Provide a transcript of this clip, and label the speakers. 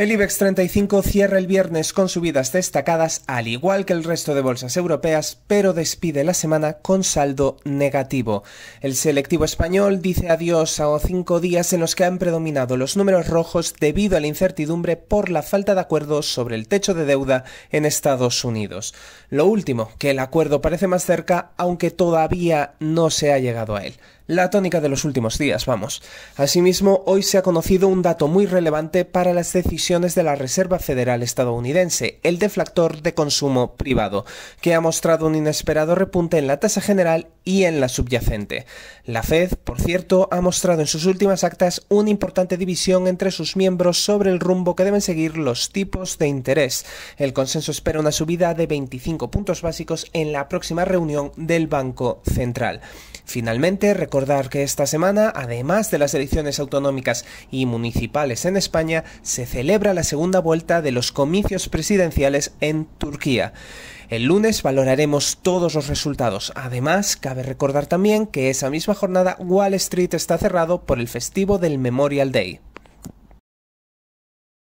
Speaker 1: El IBEX 35 cierra el viernes con subidas destacadas, al igual que el resto de bolsas europeas, pero despide la semana con saldo negativo. El selectivo español dice adiós a cinco días en los que han predominado los números rojos debido a la incertidumbre por la falta de acuerdo sobre el techo de deuda en Estados Unidos. Lo último, que el acuerdo parece más cerca, aunque todavía no se ha llegado a él la tónica de los últimos días, vamos. Asimismo, hoy se ha conocido un dato muy relevante para las decisiones de la Reserva Federal estadounidense, el deflactor de consumo privado, que ha mostrado un inesperado repunte en la tasa general y en la subyacente. La Fed, por cierto, ha mostrado en sus últimas actas una importante división entre sus miembros sobre el rumbo que deben seguir los tipos de interés. El consenso espera una subida de 25 puntos básicos en la próxima reunión del Banco Central. Finalmente, recordar que esta semana, además de las elecciones autonómicas y municipales en España, se celebra la segunda vuelta de los comicios presidenciales en Turquía. El lunes valoraremos todos los resultados. Además, cabe recordar también que esa misma jornada Wall Street está cerrado por el festivo del Memorial Day.